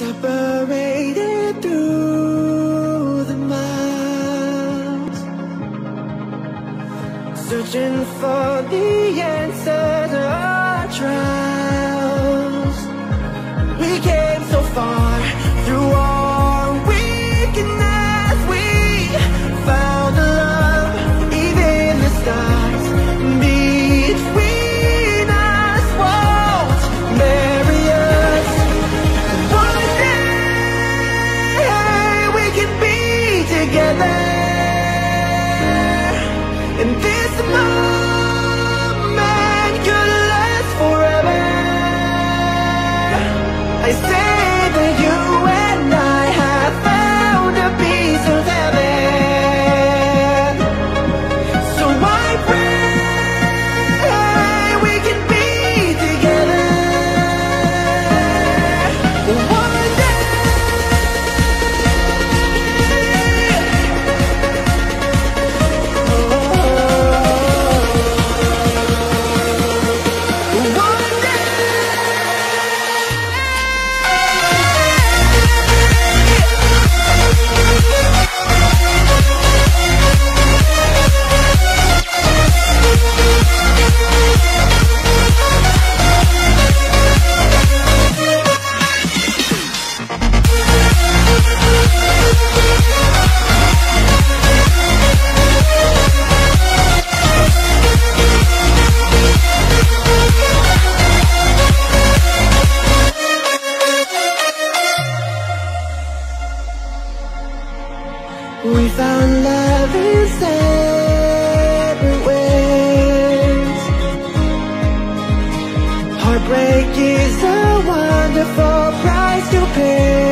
Separated through the miles Searching for the answer wonderful price to pay.